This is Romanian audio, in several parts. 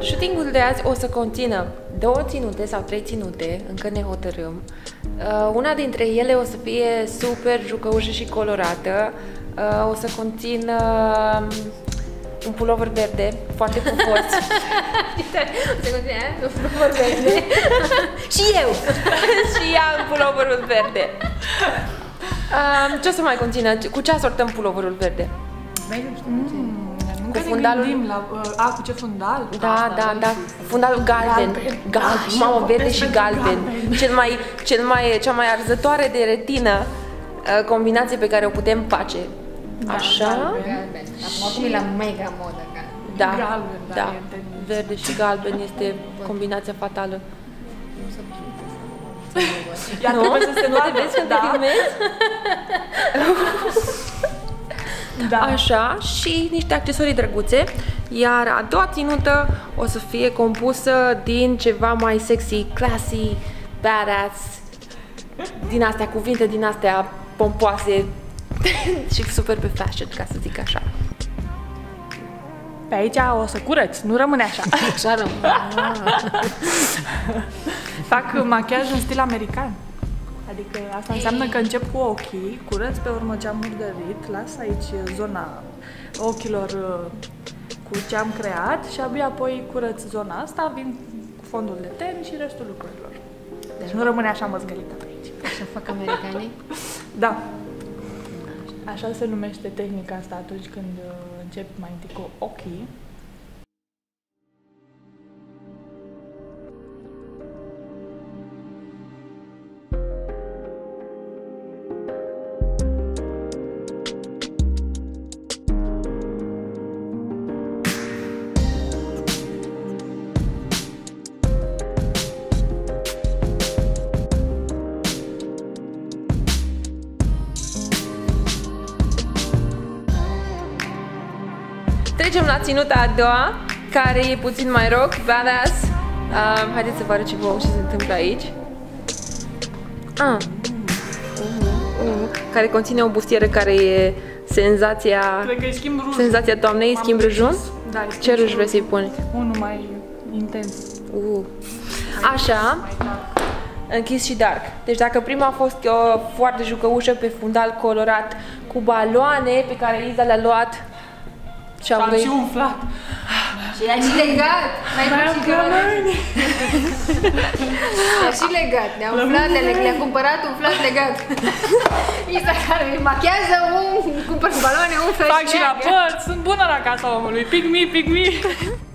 shootingul de azi o să conțină două ținute sau trei ținute, încă ne hotărâm. Uh, una dintre ele o să fie super jucăușă și colorată. Uh, o să conțină um, un pulover verde, foarte frumos. o să continue, un pulover verde. și eu! și ea în puloverul verde. Um, ce o să mai conțină? Cu ce asortăm puloverul verde? Mm, nu Cu ne fundalul- gândim La, uh, a, cu ce fundal? Da, Asta, da, băi, da. și- Fundalul galben. Galben. Galben. Da, și Mamă, eu verde vorbesc și pentru galben. galben. Cel mai, cel mai, cea mai arzătoare de retină uh, combinație pe care o putem face. Așa? galben. Galben. Acum, acum e la mega modă, galben. Da. Galben, da, da. e în tendință. Verde și galben este combinația fatală. Nu să Iar Nu? trebuie să se Nu te vadă, vezi când te da, filmezi? da. Așa, și niște accesorii drăguțe. Iar a doua ținută o să fie compusă din ceva mai sexy, classy, badass, din astea cuvinte, din astea pompoase și super pe fashion, ca să zic așa. Pe aici o să curăț, nu rămâne așa. Așa rămâne. Fac machiaj în stil american. Adică asta înseamnă că încep cu ochii, curăț, pe urmă ce am murdărit, las aici zona ochilor uh, cu ce am creat și abia apoi curăț zona asta, vin cu fondul de ten și restul lucrurilor. Deci nu rămâne așa măzgălită pe aici. Așa fac americanii? Da. Așa se numește tehnica asta atunci când uh, începi mai întâi cu ochii. Trecem la ținuta a doua, care e puțin mai rock, badass. Uh, haideți să vă arăt și vouă ce se întâmplă aici. Ah. Uh, care conține o bustieră care e senzația, Cred că îi schimb rujul. senzația toamnei, M-am schimb rujul. decis. Da, îi schimb Ce ruj și vrei să-i pune? Unul mai intens. Uh. Așa, Mai dark. închis și dark. Deci dacă prima a fost o foarte jucăușă pe fundal colorat cu baloane pe care Iza le-a luat și au Am găit și umflat. Și i-a și legat. Mai Mai mult am și ceva. cămăni. I-a și legat. Ne-a umflat, le- le-a cumpărat umflat legat. Isa care îi machează, un, cumpăr cu baloane, un fel Fac și la păr, sunt bună la casa omului. Pick me, pick me.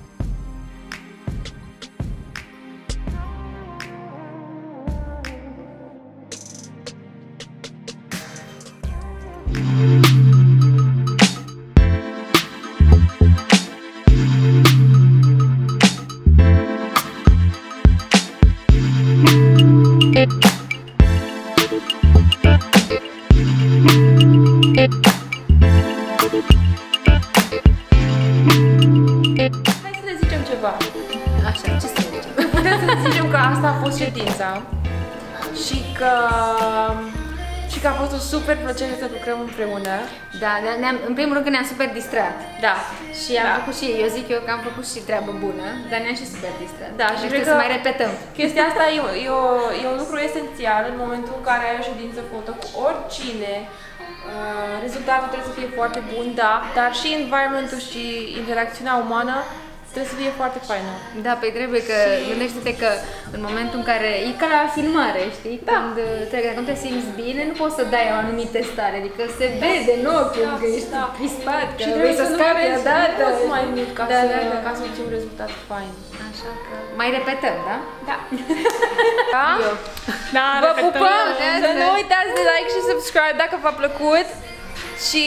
Hai să le zicem ceva. Așa, ce să zicem? Putem să zicem că asta a fost ședința și că și că a fost o super plăcere să lucrăm împreună. Da, ne- ne-am, în primul rând că ne-am super distrat. Da. Și am Da. făcut și, eu zic eu că am făcut și treabă bună, dar ne-am și super distrat. Da, Deci și trebuie cred să că- mai repetăm. Chestia asta e, e, o, e un lucru esențial în momentul în care ai o ședință foto cu oricine. Uh, rezultatul trebuie să fie foarte bun, da, dar și environmentul și interacțiunea umană trebuie să fie foarte faină. Da, păi trebuie că, gândește-te că în momentul în care, e ca la filmare, știi? Da. Când uh, trebuie, când te simți bine, nu poți să dai o anumită stare, adică se vede în ochi Da, că ești da. crispat, că Și vrei trebuie să să nu scapi vezi odată. mult mai mult ca, da, să, da, da. ca să obții un rezultat fain. Așa că mai repetăm, da? Da. da? Da, Vă repetăm. pupăm! repetăm. Să nu uitați de like și subscribe dacă v-a plăcut și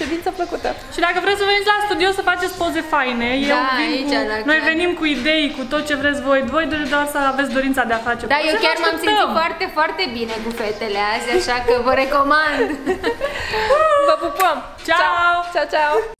ședință plăcută! Și dacă vreți să veniți la studio să faceți poze faine, eu Da, vin aici, cu, la noi clar. venim cu idei, cu tot ce vreți voi. Voi doar să aveți dorința de a face Da, poze. eu vă chiar m-am așteptăm. simțit foarte, foarte bine cu fetele azi, așa că vă recomand! Vă pupăm! Ciao! Ciao, ciao!